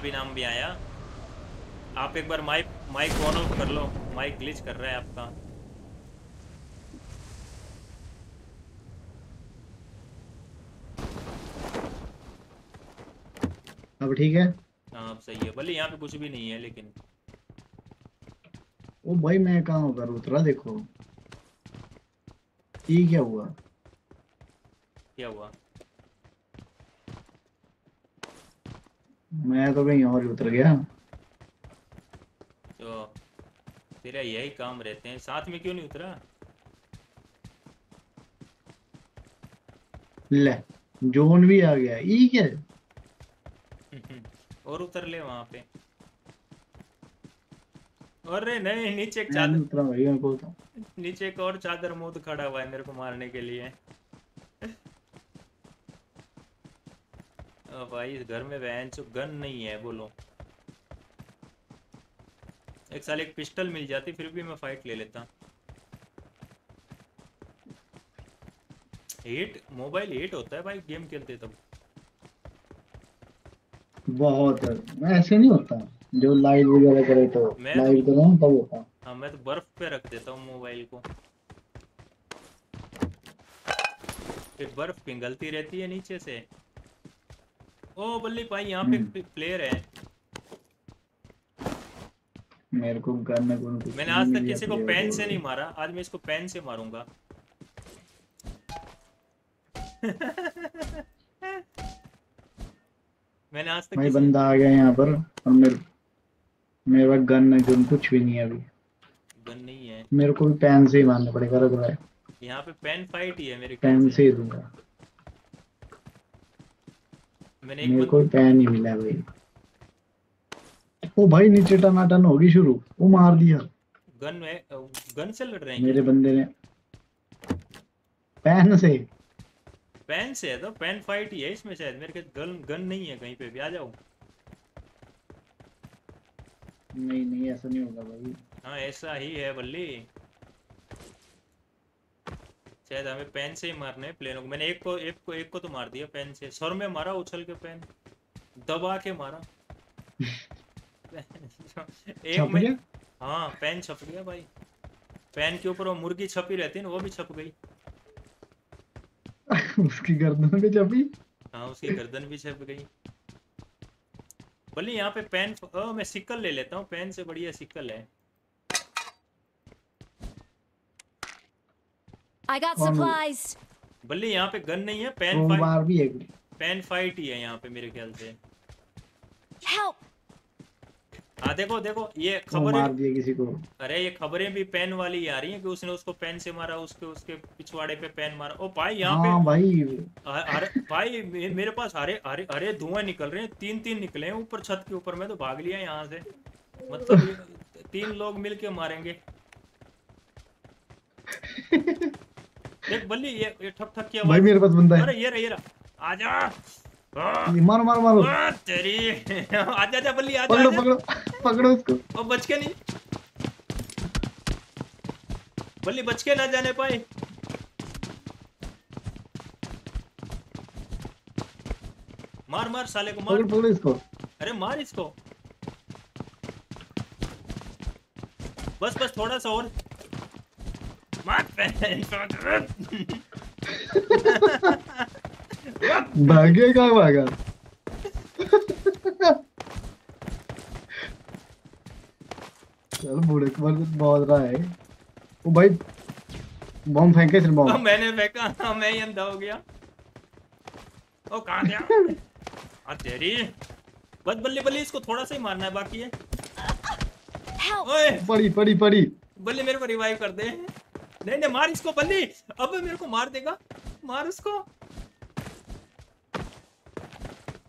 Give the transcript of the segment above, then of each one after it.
भी नाम भी आया। आप एक बार माइक माइक ऑन ऑफ़ कर लो। माइक ग्लिच कर रहा है आपका। अब ठीक है? हाँ अब सही है। भले यहाँ पे कुछ भी नहीं है लेकिन। ओ भाई मैं कहाँ उधर उतरा देखो। ये क्या हुआ? क्या हुआ? मैं तो कहीं और उतर गया। तो तेरा यही काम रहते हैं। साथ में क्यों नहीं उतरा? ले जोन भी आ गया। ये क्या? और उतर ले वहाँ पे। अरे नहीं नीचे एक चादर नहीं उतरा भाई मेरे को नीचे एक और चादर मूद खड़ा हुआ है मेरे को मारने के लिए। भाई इस घर में वैन गन नहीं है बोलो। एक साल एक पिस्टल मिल जाती फिर भी मैं फाइट ले लेता। हीट मोबाइल हीट होता है भाई गेम खेलते तब। बहुत है। ऐसे नहीं होता। जो लाइव वगैरह करे तो तो- लाइव करो ना तब होता। हाँ मैं तो बर्फ़ पे रख देता हूँ मोबाइल को। फिर बर्फ़ पिघलती रहती है नीचे से। ओ बल्ली भाई यहाँ पे हम्म। प्लेयर है। मेरे को करने को कुछ मैंने आज तक किसी को पेन से नहीं मारा आज मैं इसको पेन से मारूँगा। मैंने आज तक भाई बंदा आ गया यहाँ पर और मेरे मेरे पास गन है गन कुछ भी नहीं है अभी। गन नहीं है। मेरे को भी पेन से ही मारना पड़ेगा लग रहा है। यहाँ पे पेन फाइट ही है मेरे पेन से ही दूँगा। मैंने एक मेरे बंद... को भी पेन ही मिला भाई। ओ भाई नीचे टनाटन होगी शुरू। वो मार दिया। गन है गन से लड़ रहे हैं मेरे बंदे ने। पेन से। पेन से है तो पेन फाइट ही है इसमें शायद। मेरे के गन गन नहीं है कहीं पे भी। आ जाओ। नहीं नहीं ऐसा नहीं होगा भाई। हाँ ऐसा ही है बल्ली। शायद हमें पेन से ही मारने हैं प्लेनों को मैंने एक को एक को एक को तो मार दिया पेन से। सर में मारा उछल के पेन। दबा के मारा। एक में हाँ पेन छप गया भाई। पेन के ऊपर वो मुर्गी छपी रहती है ना वो भी छप गई। उसकी गर्दन पे चपी हाँ उसकी गर्दन भी छप गई। बल्ली यहाँ पे पेन ओ मैं सिक्कल ले लेता हूँ। पेन से बढ़िया सिक्कल है। I got supplies. बल्ली यहाँ पे गन नहीं है पेन फाइट बार भी है पेन फाइट ही है यहाँ पे मेरे ख्याल से। Help! हाँ देखो देखो ये खबरें मार दिया किसी को। अरे ये खबरें भी पेन वाली आ रही हैं कि उसने उसको पेन से मारा उसके उसके पिछवाड़े पे पेन मारा। ओ भाई यहाँ हाँ भाई। पे ह- हरे भाई मेरे पास हरे हरे हरे धुआँ निकल रहे हैं तीन तीन निकले हैं ऊपर छत के ऊपर मैं तो भाग लिया यहाँ से। मतलब तीन लोग मिलके मारेंगे। देख बल्ली ये ये ठक ठक की भाई मेरे पास बंदा है। अरे ये रहा ये रहा। आजा। ये मारो मारो मारो। तेरी। आजा आजा बल्ली आजा पकड़ो पकड़ो पकड़ो उसको। और बच के नहीं। बल्ली बच के ना जाने पाए। मार मार साले को मार। पकड़ पकड़ो इसको। अरे मार इसको। बस बस थोड़ा सा और। भागे कहाँ भागा। चल बूढ़े को बस बहुत रहा है। ओ भाई बम फेंके सिर्फ़ बम मैंने फेंका हाँ, मैं ही अंधा हो गया। ओ कहाँ गया? आ तेरी। बस बल्ली बल्ली इसको थोड़ा सा ही मारना है बाकी है। ओए। पड़ी पड़ी पड़ी। बल्ली मेरे को रिवाइव कर दे। नहीं नहीं मार इसको बल्ली अब मेरे को मार देगा। मार उसको।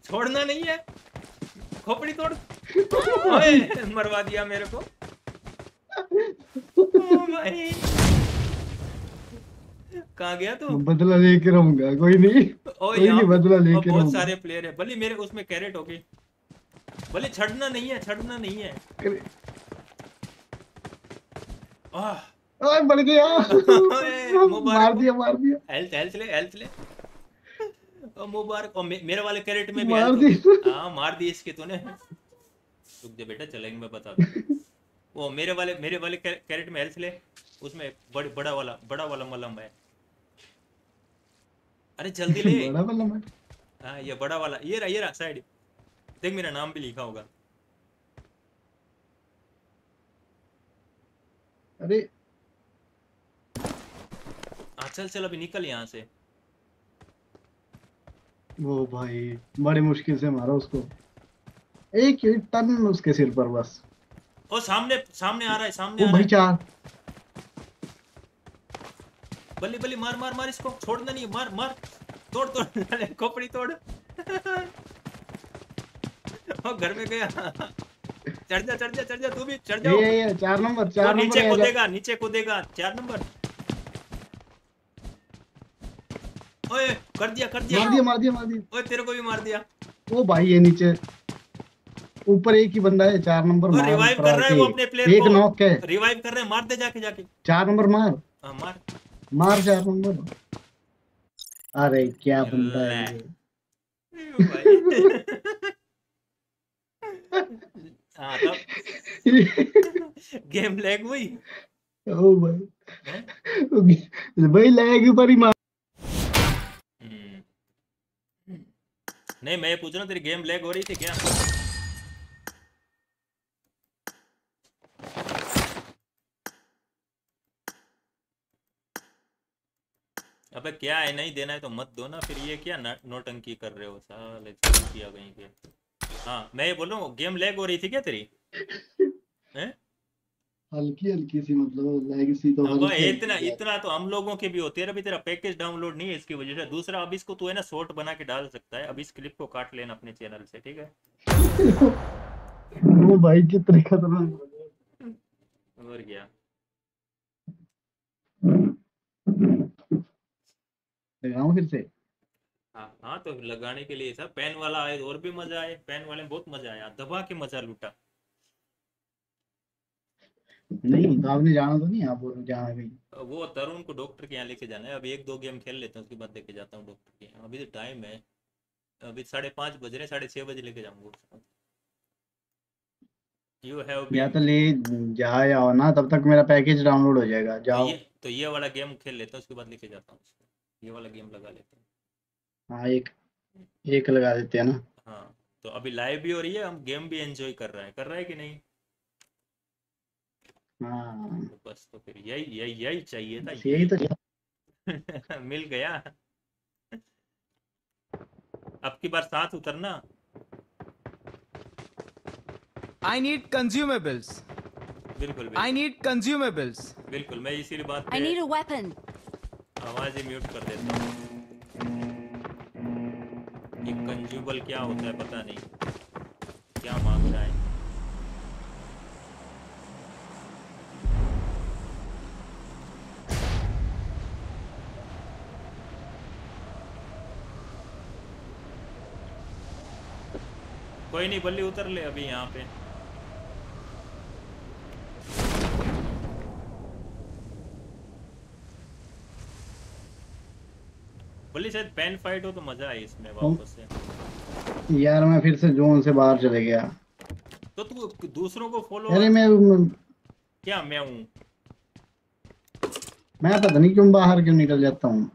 छोड़ना नहीं है। खोपड़ी तोड़। ओए मरवा दिया मेरे को। कहाँ गया तू? बदला लेके रहूँगा कोई नहीं। कोई नहीं बदला लेके बहुत सारे प्लेयर है। बल्ली मेरे उसमें कैरेट होगी। बल्ली छड़ना नहीं है छड़ना नहीं है। आह। ओए बढ़ गया। मार दिया मार दिया। हेल्थ हेल्थ ले हेल्थ ले। ओ मुबारक। मे, मेरे वाले कैरेट में भी मार दी। हाँ मार दी इसके तूने। रुक जा बेटा चलेंगे मैं बता दूँ। वो मेरे वाले मेरे वाले कैरेट में हेल्थ ले। उसमें बड़, बड़ा वाला बड़ा वाला मलम है। अरे जल्दी ले। बड़ा वाला मैं हाँ ये बड़ा वाला। ये रहा ये रहा साइड देख मेरा नाम भी लिखा होगा। अरे चल चल अभी निकल यहाँ से। वो भाई बड़ी मुश्किल से मारा उसको। एक ही टन उसके सिर पर बस। ओ सामने सामने आ रहा है सामने ओ आ रहा भाई चार। बल्ली बल्ली मार मार मार इसको। छोड़ना नहीं मार मार। तोड़ तोड़ खोपड़ी तोड़। ओ घर में गया। चढ़ जा चढ़ जा चढ़ जा तू भी चढ़ जाओ। ये ये चार नंबर चार नीचे नंबर कूदेगा नीचे कूदेगा चार नंबर। ओए कर दिया कर मार दिया दिया मार दिया मार दिया। ओए तेरे को भी मार दिया। ओ भाई ये नीचे। ऊपर एक ही बंदा है चार नंबर मार पड़ा कर रहा है वो। अपने player एक नॉक है। रिवाइव कर रहे हैं मार दे जाके जाके। चार नंबर मार। हाँ मार। मार चार नंबर। अरे क्या बंदा है ले। ये। भाई। हाँ तब गेम लैग हुई? ओ भाई। भाई लैग पर ही मार हम्म। नहीं मैं पूछ रहा हूँ तेरी गेम लैग हो रही थी क्या? अबे क्या है नहीं देना है तो मत दो ना फिर ये क्या नोटंकी कर रहे हो साले किया कहीं के हाँ मैं ये बोल रहा हूँ गेम लैग हो रही थी क्या तेरी? हैं? हल्की हल्की सी मतलब लैग सी तो अब इतना इतना तो हम लोगों के भी होती है। अभी तेरा पैकेज डाउनलोड नहीं है इसकी वजह से। दूसरा अब इसको तू है ना शॉर्ट बना के डाल सकता है। अब इस क्लिप को काट लेना अपने चैनल से ठीक है? वो भाई कितने खतरनाक और क्या? लगाऊँ फिर से? हाँ हाँ तो लगाने के लिए सब पेन वाला आए और भी मज़ा आए। पेन वाले में बहुत मज़ा आया। दबा के मज़ा लूटा। नहीं तो आपने जाना तो नहीं आप जहाँ गई वो तरुण को डॉक्टर के यहाँ लेके जाना है। अभी एक दो गेम खेल लेते हैं उसके बाद लेके जाता हूँ डॉक्टर के यहाँ। अभी तो टाइम है। अभी साढ़े पाँच बज रहे साढ़े छः बजे लेके जाऊँगा यू हैव या तो ले जा आओ ना तब तक मेरा पैकेज डाउनलोड हो जाएगा तो जाओ। ये तो ये वाला गेम खेल लेते हैं उसके बाद लेके जाता हूँ ये वाला गेम लगा लेते हैं। हाँ एक एक लगा देते हैं ना। हाँ तो अभी लाइव भी हो रही है हम गेम भी एंजॉय कर रहे हैं। कर रहा है कि नहीं? हाँ तो बस तो फिर यही यही यही चाहिए था। यही तो मिल गया। अब की बार साथ उतरना। I need consumables. बिल्कुल I बिल्कुल need consumables. बिल्कुल मैं इसीलिए बात I पे need a आवाज़ ही म्यूट कर देता हूँ। ये कंज्यूबल क्या होता है पता नहीं। क्या मांग रहा है? कोई नहीं बल्ली उतर ले अभी यहाँ पे। बल्ली शायद पेन फाइट हो तो मज़ा आए इसमें वापस से। यार मैं फिर से जोन से बाहर चले गया। तो तू दूसरों को फॉलो अरे मैं क्या मैं हूँ? मैं पता नहीं क्यों बाहर क्यों निकल जाता हूँ।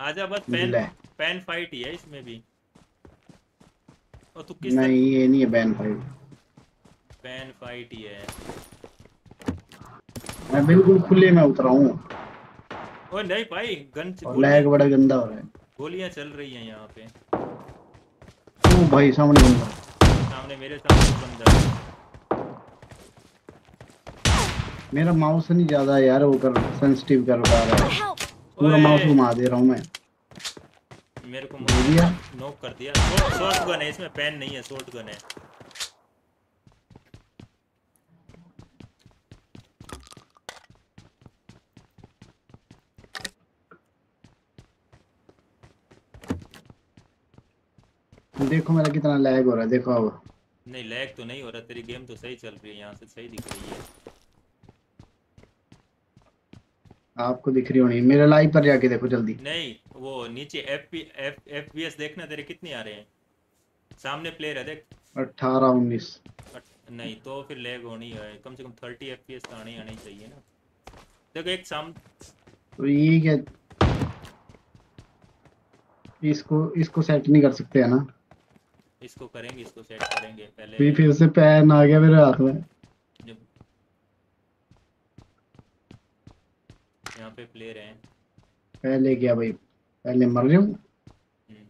आजा बस पेन। पेन फाइट ही है इसमें भी। और तू किस नहीं ये नहीं है बैन फाइट पेन फाइट ही है। मैं बिल्कुल खुले में उतरा हूँ। ओ नहीं भाई गन लैग बड़ा गंदा हो रहा है। गोलियाँ चल रही हैं यहाँ पे। ओ भाई सामने बंदा। सामने मेरे सामने बंदा मेरा माउस नहीं ज़्यादा यार वो कर सेंसिटिव कर पा रहा है। पूरा माउस घुमा दे रहा हूँ मैं। मेरे को नॉक कर दिया। शॉर्ट गन है इसमें पेन नहीं है शॉर्ट गन है। देखो मेरा कितना लैग हो रहा है देखो अब। नहीं लैग तो नहीं हो रहा तेरी गेम तो सही चल रही है यहाँ से सही दिख रही है। आपको दिख रही होनी मेरे लाइव पर जाके देखो जल्दी। नहीं वो नीचे F P F F P S देखना तेरे कितने आ रहे हैं? सामने प्लेयर है देख। अठारह उन्नीस। नहीं तो फिर लैग होनी है। कम से कम थर्टी एफ़ पी एस तो आने आने चाहिए ना। देखो एक साम तो ये क्या इसको इसको सेट नहीं कर सकते है ना? इसको करेंगे इसको सेट करेंगे। फिर पहले फिर से पैन आ गया मेरे हाथ में। यहाँ पे प्लेयर हैं। पहले क्या भाई? पहले मर जाऊँ। हम्म।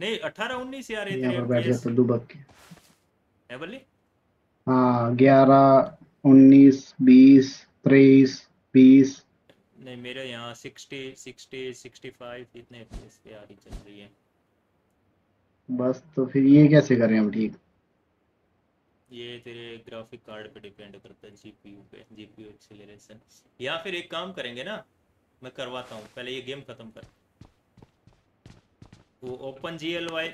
नहीं अठारह उन्नीस यार ये यहाँ पर बैठ जाता दुबक के। है बल्ली? हाँ ग्यारह उन्नीस बीस तेईस बीस। नहीं मेरे यहाँ सिक्सटी सिक्सटी सिक्सटी फाइव इतने एफ़ पे आ रही चल रही है। बस तो फिर ये कैसे करें हम ठीक? ये तेरे ग्राफिक कार्ड पे डिपेंड करता है जीपीयू पे जीपीयू एक्सेलरेशन या फिर एक काम करेंगे ना मैं करवाता हूँ पहले ये गेम खत्म कर। वो OpenGL Y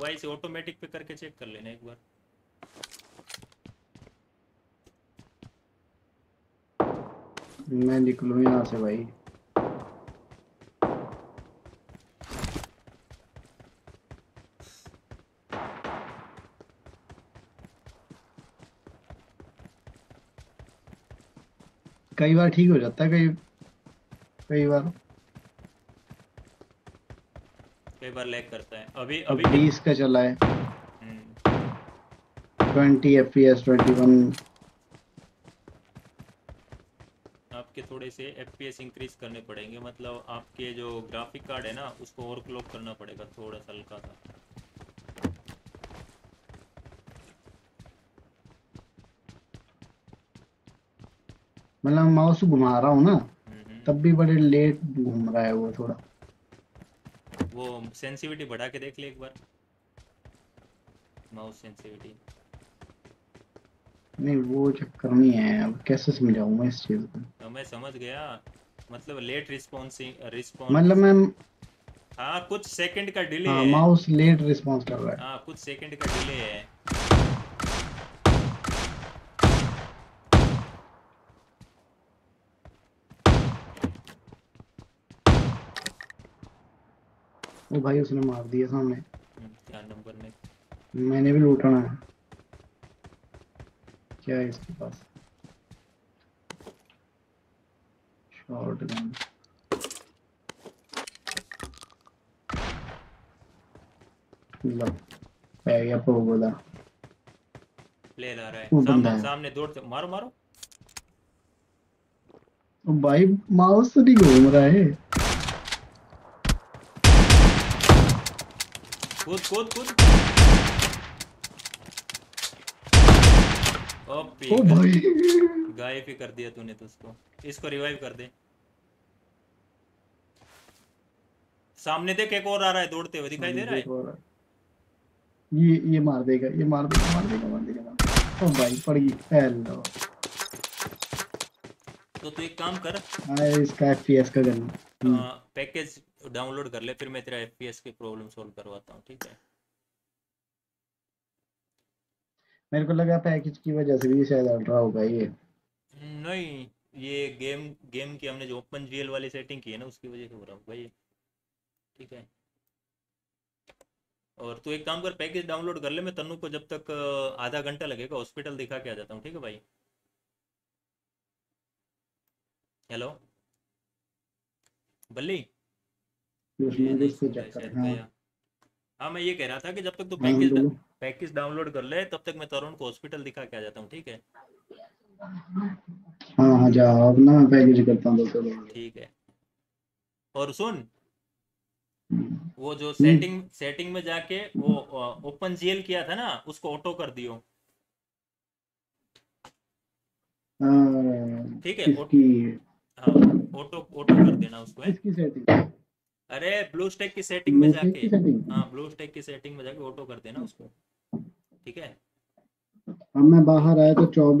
Y से ऑटोमेटिक पे करके चेक कर लेना एक बार। मैं निकलूँ यहाँ से भाई। कई बार ठीक हो जाता है, कई कई बार। कई बार लैग करता है। अभी अभी बीस का चला है। हम्म, twenty F P S twenty one. आपके थोड़े से एफ़ इंक्रीज करने पड़ेंगे। मतलब आपके जो ग्राफिक कार्ड है ना उसको और क्लॉक करना पड़ेगा थोड़ा सा हल्का सा। मतलब माउस घुमा रहा हूँ ना हम्म। तब भी बड़े लेट घूम रहा है वो थोड़ा। वो सेंसिटिविटी बढ़ा के देख ले एक बार। माउस सेंसिटिविटी नहीं वो चक्कर नहीं है। अब कैसे समझाऊं मैं इस चीज़ को? तो मैं समझ गया। मतलब लेट रिस्पॉन्स रिस्पॉन्स मतलब मैं हाँ कुछ सेकंड का डिले हाँ है। माउस लेट रिस्पॉन्स कर रहा है। हाँ कुछ सेकंड का डिले है। वो भाई उसने मार दिया सामने। क्या नंबर में? मैंने भी लूटना है। क्या है इसके पास? शॉर्ट गन लो पै गया पोगोदा प्लेयर आ रहा है। सामने। सामने दौड़ मारो मारो। ओ भाई माउस तो नहीं घूम रहा है। कूद कूद कूद। ओपी ओ भाई। गायब ही कर दिया तूने तो उसको। इसको रिवाइव कर दे। सामने देख एक और आ रहा है दौड़ते हुए दिखाई दे रहा है? ये ये मार देगा ये मार देगा मार देगा मार देगा मार ओ भाई पड़ गई। हेलो तो तू एक काम कर। आए इसका एफपीएस का गन पैकेज डाउनलोड कर ले फिर मैं तेरा एफपीएस की प्रॉब्लम सॉल्व करवाता हूँ ठीक है? मेरे को लगा पैकेज की वजह से भी शायद अल्ट्रा होगा ये। नहीं ये गेम गेम की हमने जो ओपन जीएल वाली सेटिंग की है ना उसकी वजह से हो रहा होगा ये। ठीक है? और तू एक काम कर पैकेज डाउनलोड कर ले मैं तन्नू को जब तक आधा घंटा लगेगा हॉस्पिटल दिखा के आ जाता हूँ ठीक है भाई? हेलो बल्ली ये उसमें नहीं इसको सुन रहा है हाँ। हाँ मैं ये कह रहा था कि जब तक तू हाँ, पैकेज पैकेज डाउनलोड कर ले तब तक मैं तरुण को हॉस्पिटल दिखा के आ जाता हूँ ठीक है? हाँ हाँ जाओ अब ना मैं पैकेज करता हूँ दोस्तों ठीक है। और सुन हम्म, वो जो सेटिंग सेटिंग में जाके वो ओपन जीएल किया था ना उसको ऑटो कर दियो। हाँ, ठीक है, हाँ ऑटो ऑटो कर देना उसको है। इसकी सेटिंग अरे ब्लू स्टैक की सेटिंग में जाके। हाँ ब्लू स्टैक की सेटिंग में जाके ऑटो कर देना उसको। ठीक है? अब मैं बाहर आया तो चौबीस